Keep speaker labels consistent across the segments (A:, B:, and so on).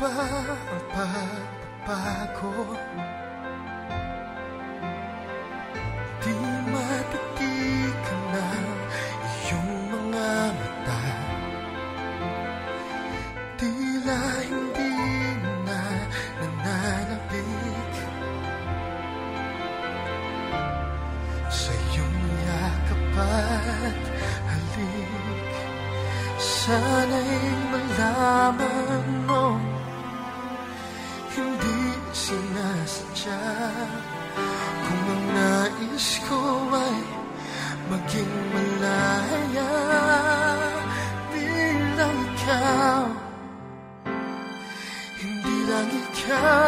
A: ba ang pagbabago? Di matitikan na iyong mga mata Tila hindi na nananabik Sa iyong yakap at halik Sana'y malaman mo Hindi sinasadya. Kung ang nais ko ay Maging malaya Bilang ikaw Hindi lang ikaw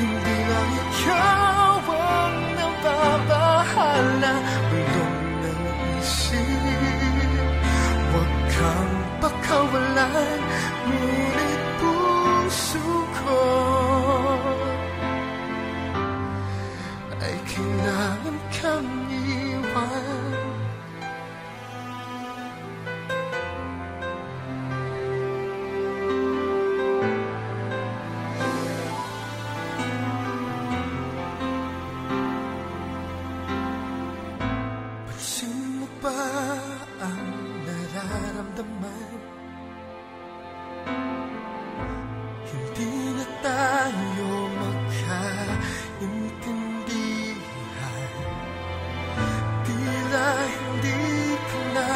A: Hindi lang ikaw ang nababahala Ulong ng isip Huwag kang pakawalan Ngunit puso ko Ay kailangan kang iwan nararamdaman? Hindi na tayo magkaintindihan. Tila hindi ka na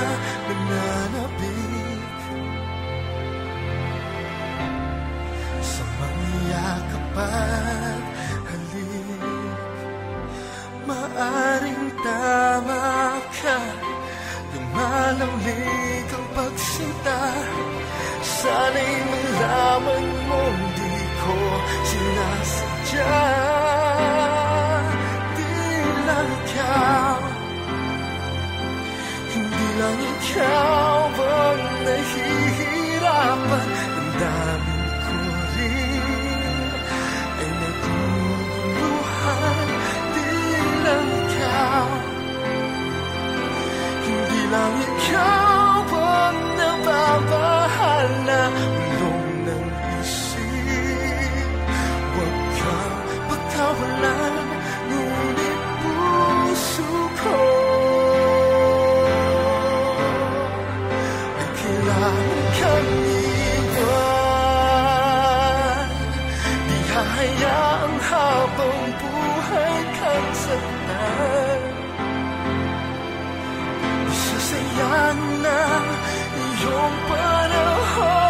A: nananabik Sa mga yakap at halik Maaring tama ka. Lumalamig Sana'y malaman mo buhay kang saktan Isasayang na iyong panahon